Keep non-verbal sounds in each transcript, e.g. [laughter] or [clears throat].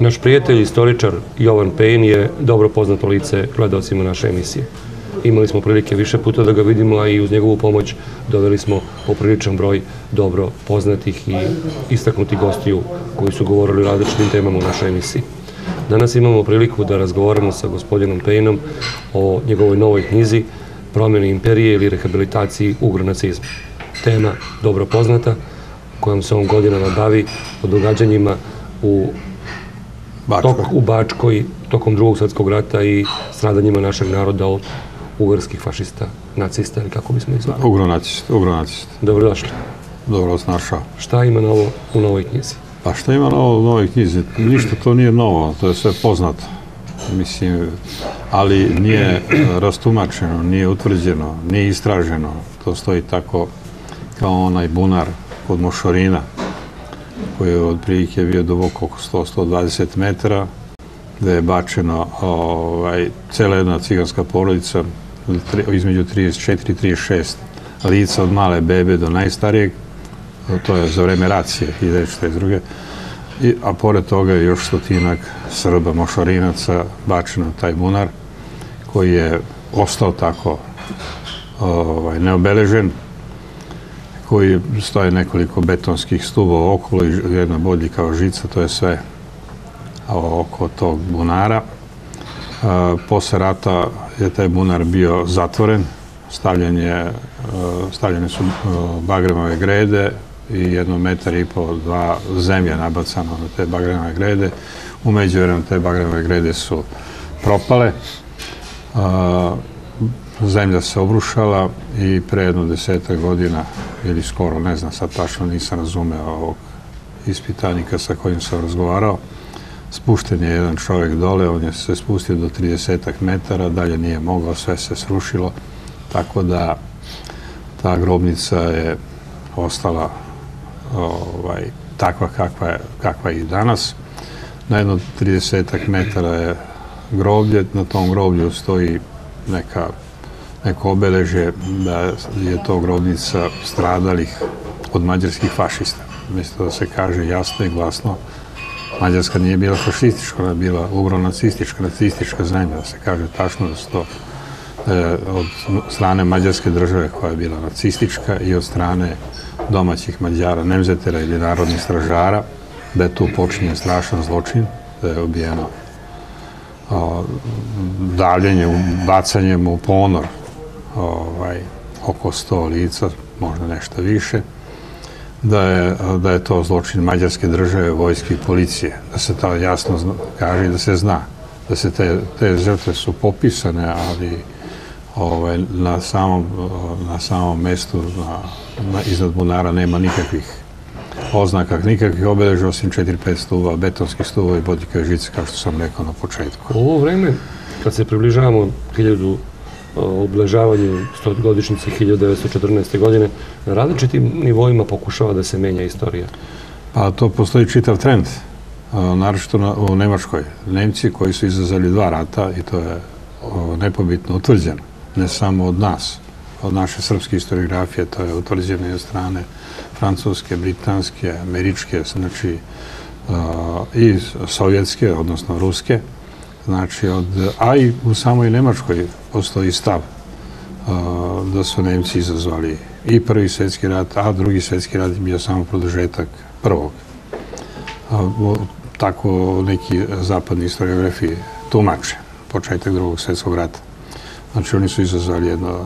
Naš prijatelj, istoričar Jovan Pejn je dobro poznato lice gledalcima naše emisije. Imali smo prilike više puta da ga vidimo, a i uz njegovu pomoć doveli smo popriličan broj dobro poznatih i istaknutih gostiju koji su govorili o različitim temama u našoj emisiji. Danas imamo priliku da razgovaramo sa gospodinom Pejnom o njegovoj novoj knjizi Promjene imperije ili rehabilitaciji ugronacizma. Tema dobro poznata, kojom se on godinama bavi o događanjima u Bačkoj. tok, u Bačkoj tokom drugog svjetskog rata i stradanjima našeg naroda od ugarskih fašista, nacista ili kako bismo ih zvali. Ugronacist, ugronacist. Dobrodošli. Dobro vas našao. Šta ima novo u novoj knjizi? Pa šta ima novo u novoj knjizi? Ništa to nije novo, to je sve poznato. Mislim, ali nije e, rastumačeno, nije utvrđeno, nije istraženo. To stoji tako kao onaj bunar kod Mošorina, koji je otprilike bio duboko oko 100-120 metara, gde je bačeno ovaj, cela jedna ciganska porodica između 34 i 36 lica od male bebe do najstarijeg, to je za vreme racije 1942. I, a pored toga je još stotinak Srba, mošarinaca bačeno taj bunar koji je ostao tako ovaj, neobeležen koji stoje nekoliko betonskih stubova okolo i jedna bodljikava žica, to je sve oko tog bunara. Posle rata je taj bunar bio zatvoren, stavljen je, stavljene su bagremove grede i jedno metar i po, dva zemlje nabacano na te bagremove grede. Umeđu vremenu te bagremove grede su propale. Zemlja se obrušala i pre jedno deseta godina, ili skoro, ne znam, sad tačno nisam razumeo ovog ispitanika sa kojim sam razgovarao, spušten je jedan čovjek dole, on je se spustio do 30 metara, dalje nije mogao, sve se srušilo, tako da ta grobnica je ostala ovaj, takva kakva je, kakva je i danas. Na jedno 30 metara je groblje, na tom groblju stoji neka, neko obeleže da je to grobnica stradalih od mađarskih fašista. Mislim da se kaže jasno i glasno Mađarska nije bila fašistička, ona je bila ugro-nacistička, nacistička zemlja, da se kaže tačno da su to e, od strane Mađarske države koja je bila nacistička i od strane domaćih Mađara, Nemzetera ili narodnih stražara, da je tu počinjen strašan zločin, da je ubijeno o, davljenjem, bacanjem u ponor ovaj, oko 100 lica, možda nešto više, da je, da je to zločin mađarske države, vojske i policije. Da se to jasno zna, kaže i da se zna. Da se te, te žrtve su popisane, ali ovaj, na, samom, na samom mestu na, na, iznad bunara nema nikakvih oznaka, nikakvih obeleža osim 4-5 stuva, betonskih stuva i bodljika žice, kao što sam rekao na početku. U ovo vreme, kad se približavamo 1000 obležavanju 100 godišnjice 1914. godine, na različitim nivoima pokušava da se menja istorija. Pa to postoji čitav trend, naročito na, u Nemačkoj. Nemci koji su izazvali dva rata i to je nepobitno utvrđeno, ne samo od nas, od naše srpske historiografije, to je utvrđeno i od strane francuske, britanske, američke, znači i sovjetske, odnosno ruske, znači od, a i u samoj Nemačkoj postoji stav a, da su Nemci izazvali i prvi svjetski rat, a drugi svjetski rat je bio samo produžetak prvog. O, tako neki zapadni historiografi tumače početak drugog svjetskog rata. Znači oni su izazvali jedno,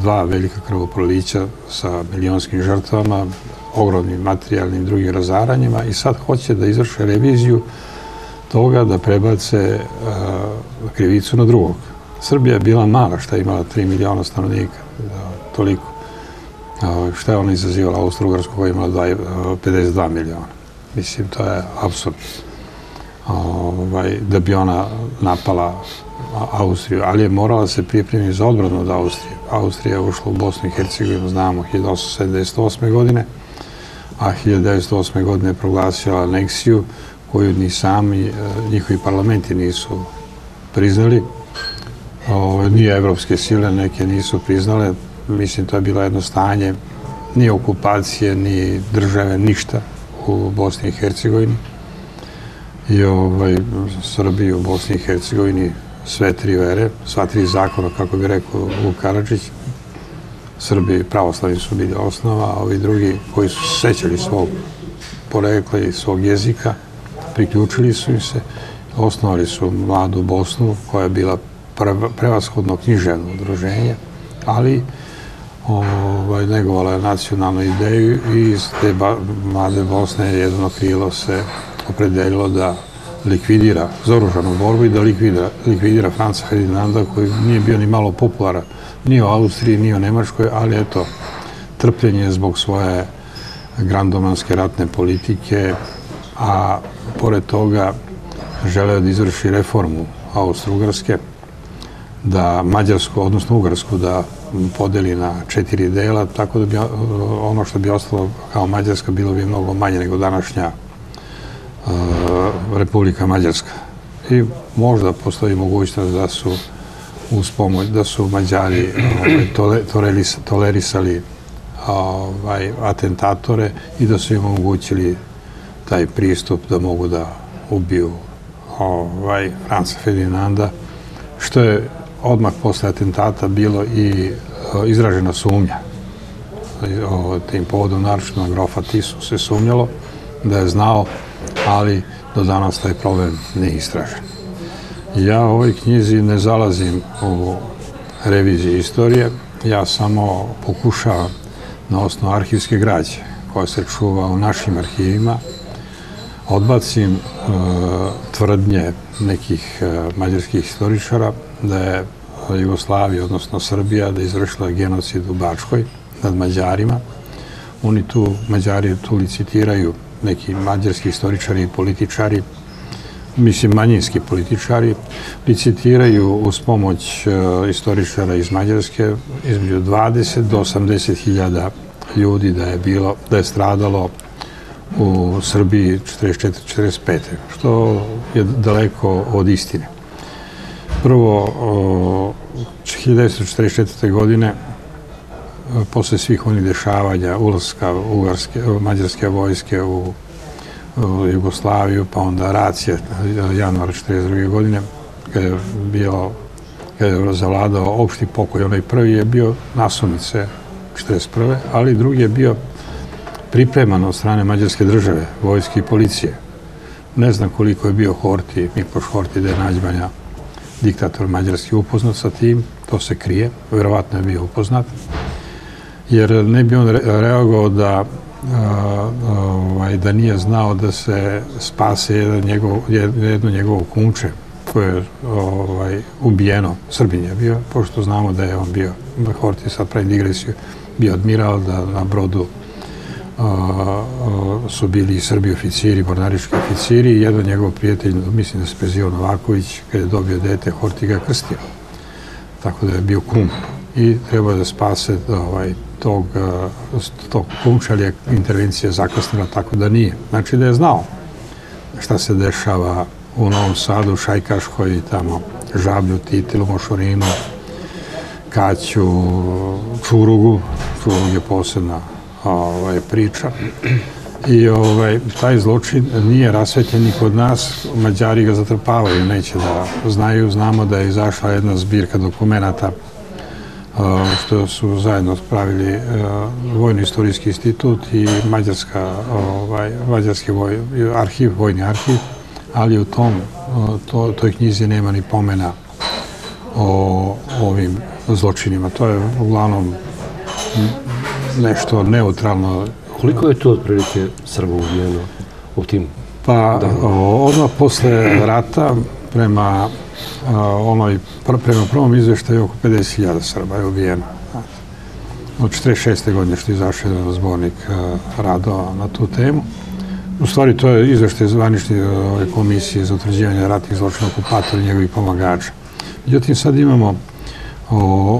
dva velika krvoprolića sa milionskim žrtvama, ogromnim materijalnim drugim razaranjima i sad hoće da izvrše reviziju toga da prebace uh, krivicu na drugog. Srbija je bila mala, šta je imala 3 miliona stanovnika, da, toliko. Šta je ona izazivala Austro-Ugarsku koja je imala dva, uh, 52 miliona? Mislim, to je absurd. Ovaj, da bi ona napala Austriju, ali je morala se pripremiti za odbranu od Austrije. Austrija je ušla u Bosnu i Hercegovinu, znamo, 1878. godine, a 1908. godine je proglasila aneksiju koju ni sami, njihovi parlamenti nisu priznali. Ovo, nije evropske sile, neke nisu priznale. Mislim, to je bilo jedno stanje, ni okupacije, ni države, ništa u Bosni i Hercegovini. i ovaj, Srbiji u Bosni i Hercegovini sve tri vere, sva tri zakona, kako bi rekao Vuk Karadžić. Srbi pravoslavni su bili osnova, a ovi drugi koji su sećali svog porekla i svog jezika, priključili su im se, osnovali su mladu Bosnu koja je bila prevashodno književno udruženje, ali ovaj, negovala je nacionalnu ideju i iz te mlade Bosne jedno krilo se opredelilo da likvidira zoružanu borbu i da likvidira, likvidira Franca Ferdinanda koji nije bio ni malo popularan ni u Austriji, ni u Nemačkoj, ali eto, trpljenje zbog svoje grandomanske ratne politike, a pored toga želeo da izvrši reformu Austro-Ugarske, da Mađarsku, odnosno Ugarsku, da podeli na četiri dela, tako da bi ono što bi ostalo kao Mađarska bilo bi mnogo manje nego današnja uh, Republika Mađarska. I možda postoji mogućnost da su uz pomoć, da su Mađari ovaj, tole, tolerisali ovaj, atentatore i da su im omogućili taj pristup da mogu da ubiju ovaj, Franca Ferdinanda, što je odmah posle atentata bilo i izražena sumnja. O tim povodom naročno grofa Tisu se sumnjalo da je znao, ali do danas taj problem ne istražen. Ja u ovoj knjizi ne zalazim u reviziji istorije, ja samo pokušavam na osnovu arhivske građe koja se čuva u našim arhivima, odbacim e, tvrdnje nekih e, mađarskih istoričara da je Jugoslavija, odnosno Srbija, da je izvršila genocid u Bačkoj nad Mađarima. Oni tu, Mađari tu licitiraju neki mađarski istoričari i političari, mislim manjinski političari, licitiraju uz pomoć uh, istoričara iz Mađarske između 20 do 80 hiljada ljudi da je bilo, da je stradalo u Srbiji 44-45. što je daleko od istine. Prvo, 1944. godine, posle svih onih dešavanja, ulaska ugarske, mađarske vojske u, Jugoslaviju, pa onda racija januara 1942. godine, kada je bilo kada je zavladao opšti pokoj, onaj prvi je bio nasumice 1941. ali drugi je bio pripreman od strane mađarske države, vojske i policije. Ne znam koliko je bio Horti, Mikloš Horti, da je nađbanja diktator mađarski upoznat sa tim, to se krije, verovatno je bio upoznat, jer ne bi on reagovao da ovaj, da nije znao da se spase jedan njegov, jedno njegovo kunče koje je ovaj, ubijeno, Srbin je bio, pošto znamo da je on bio, Horti sad pravi digresiju, bio admiral da na brodu su bili i Srbi oficiri, mornarički oficiri i jedan njegov prijatelj, mislim da se prezio Novaković, kada je dobio dete, Horti ga krstio. Tako da je bio kum i treba da spase ovaj, tog, tog kumča, ali je intervencija zakasnila tako da nije. Znači da je znao šta se dešava u Novom Sadu, Šajkaškoj i tamo Žablju, Titilu, Mošorinu, Kaću, Čurugu. Čurug je posebna ovaj, priča. I ovaj, taj zločin nije rasvetljen ni kod nas, Mađari ga zatrpavaju, neće da znaju. Znamo da je izašla jedna zbirka dokumenta što su zajedno spravili Vojno-istorijski institut i Mađarska, ovaj, Mađarski voj, arhiv, vojni arhiv, ali u tom, to, toj knjizi nema ni pomena o ovim zločinima. To je uglavnom nešto neutralno. Koliko je to otprilike Srba ubijeno u tim Pa odmah posle rata prema onoj, prema prvom izveštaju oko 50.000 Srba je ubijeno. Od 46. godine što je izašao jedan zbornik radova na tu temu. U stvari to je izveštaj zvanične komisije za utvrđivanje ratnih zločina okupatora i njegovih pomagača. Međutim, sad imamo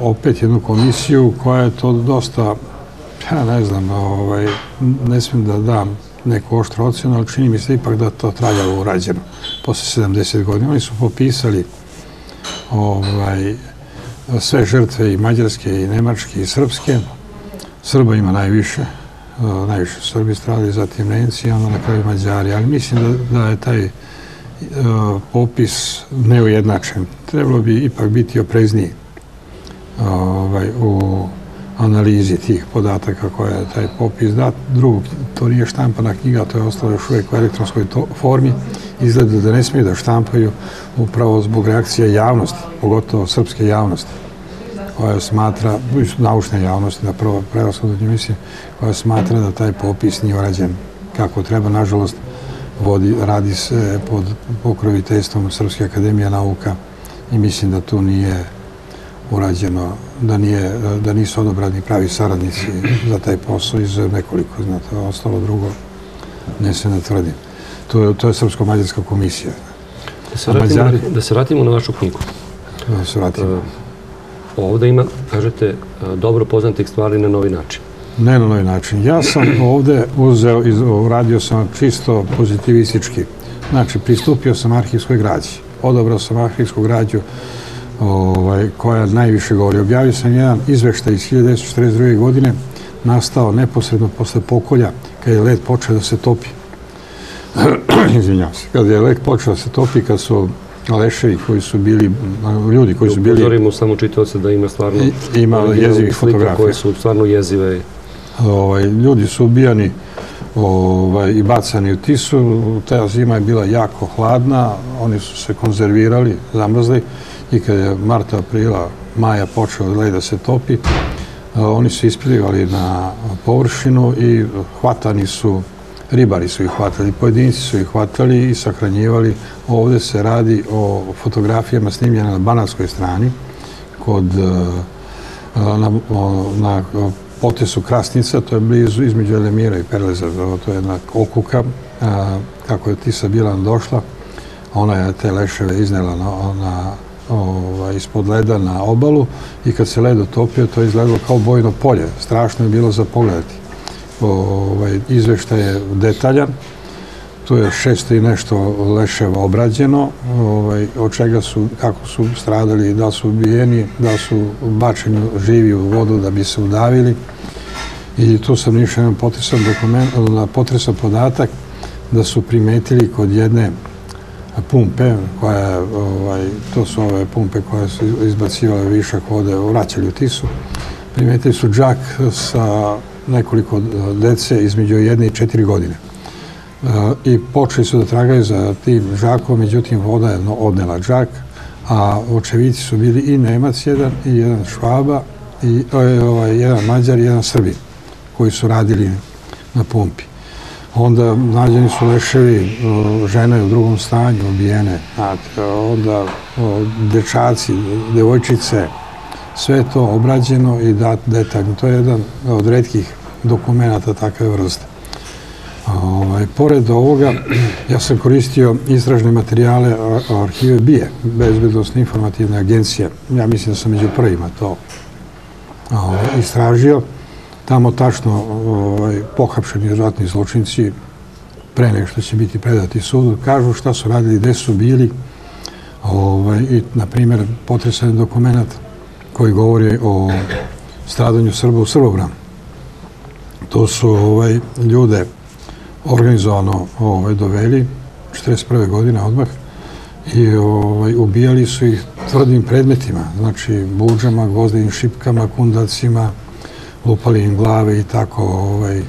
opet jednu komisiju koja je to dosta Ja ne znam, ovaj, ne smijem da dam neku oštru ocenu, ali čini mi se ipak da to traljavo urađeno posle 70 godina. Oni su popisali ovaj, sve žrtve i mađarske i nemačke i srpske. Srba ima najviše, najviše Srbi stradali, zatim Nemci, onda na kraju Mađari. Ali mislim da, da je taj popis neujednačen. Trebalo bi ipak biti oprezniji ovaj, u analizi tih podataka koja je taj popis dat. Drugo, to nije štampana knjiga, to je ostalo još uvijek u elektronskoj formi. Izgleda da ne smije da štampaju upravo zbog reakcije javnosti, pogotovo srpske javnosti koja smatra, naučne javnosti, da prvo prevashodno mislim, koja smatra da taj popis nije urađen kako treba. Nažalost, radi se pod pokroviteljstvom Srpske akademije nauka i mislim da tu nije urađeno, da, nije, da nisu odobrani pravi saradnici za taj posao iz nekoliko, znate, ostalo drugo ne se ne tvrdim. To, to je Srpsko-Mađarska komisija. Da se, vratimo, Mađari, da se vratimo na vašu knjigu. Da se vratimo. Uh, ovde ima, kažete, uh, dobro poznatih stvari na novi način. Ne na novi način. Ja sam [clears throat] ovde uzeo, iz, radio sam čisto pozitivistički. Znači, pristupio sam arhivskoj građi. Odobrao sam arhivsku građu ovaj, koja najviše govori. Objavio sam jedan izveštaj iz 1942. godine, nastao neposredno posle pokolja, kada je let počeo da se topi. [clears throat] Izvinjavam se. Kada je let počeo da se topi, kad su leševi koji su bili, ljudi koji su bili... Upozorimo samo čitaoce da ima stvarno... Ima jezivih fotografija. Koje su stvarno jezive. Ovaj, ljudi su ubijani ovaj, i bacani u tisu. Ta zima je bila jako hladna, oni su se konzervirali, zamrzli i kad je marta, aprila, maja počeo led da se topi, oni su isplivali na površinu i hvatani su, ribari su ih hvatali, pojedinci su ih hvatali i sahranjivali. Ovde se radi o fotografijama snimljene na banatskoj strani, kod, na, na potesu Krasnica, to je blizu između Elemira i Perleza, to je jedna okuka, kako je Tisa Bilan došla, ona je te leševe iznela na ovaj, ispod leda na obalu i kad se led otopio, to je izgledalo kao bojno polje. Strašno je bilo za pogledati. Ovaj, izveštaj je detaljan, tu je šest i nešto leševa obrađeno, ovaj, od čega su, kako su stradali, da su ubijeni, da su bačeni živi u vodu da bi se udavili. I tu sam nišao jedan potresan, potresan podatak da su primetili kod jedne pumpe, koja, ovaj, to su ove pumpe koje su izbacivale višak vode, vraćali u Tisu. Primetili su džak sa nekoliko dece između jedne i četiri godine. E, I počeli su da tragaju za tim žakom, međutim voda je odnela džak, a očevici su bili i Nemac jedan, i jedan Švaba, i ovaj, jedan Mađar i jedan Srbin, koji su radili na pumpi. Onda nađeni su leševi žene u drugom stanju, ubijene. Onda dečaci, devojčice, sve to obrađeno i dat detaljno. To je jedan od redkih dokumenta takve vrste. Ovaj, pored ovoga, ja sam koristio istražne materijale arhive BIE, Bezbednostne informativne agencije. Ja mislim da sam među prvima to ovaj, istražio tamo tačno ovaj, pohapšeni ratni zločinci pre nego što će biti predati sudu, kažu šta su radili, gde su bili ovaj, i, na primjer, potresan dokument koji govori o stradanju Srba u Srbobran. To su ovaj, ljude organizovano ovaj, doveli 41. godine odmah i ovaj, ubijali su ih tvrdim predmetima, znači buđama, gvozdenim šipkama, kundacima, lupali im glave i tako, ovaj,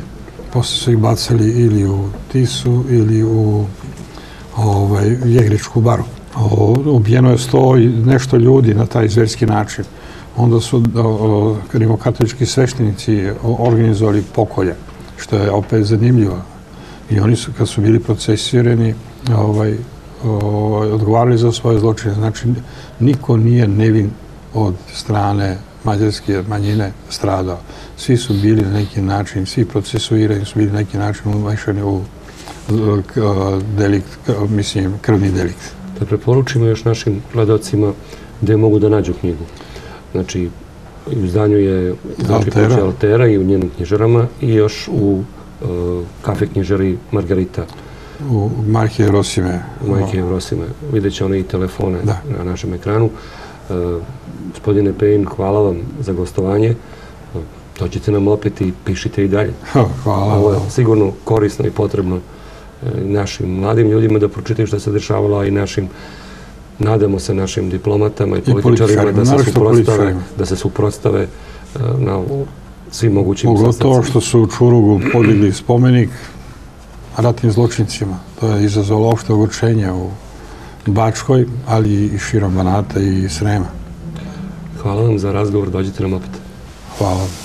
posle su ih bacali ili u Tisu ili u ovaj, Jegričku baru. Ubijeno je sto i nešto ljudi na taj zverski način. Onda su rimokatolički sveštenici organizovali pokolje, što je opet zanimljivo. I oni su, kad su bili procesirani, ovaj, odgovarali za svoje zločine. Znači, niko nije nevin od strane mađarske manjine stradao. Svi su bili na neki način, svi procesuirani su bili na neki način umešani u delikt, mislim, krvni delikt. Da preporučimo još našim gledalcima gde mogu da nađu knjigu. Znači, u izdanju je znači, Altera. Altera i u njenim knjižarama i još u uh, kafe knjižari Margarita. U Marke Rosime. U Marke Rosime. Vidjet će one i telefone da. na našem ekranu. Uh, Gospodine Pejn, hvala vam za gostovanje. Dođite nam opet i pišite i dalje. Hvala. Ovo je sigurno korisno i potrebno našim mladim ljudima da pročitaju šta se dešavalo, a i našim nadamo se našim diplomatama i političarima, da se naročito suprotstave, političarima. da se suprotstave e, na svim mogućim Pogotovo što su u Čurugu podigli spomenik ratnim zločincima. To je izazvalo opšte ogorčenje u Bačkoj, ali i širom Banata i Srema. Hvala vam za razgovor, dođite nam opet. Hvala.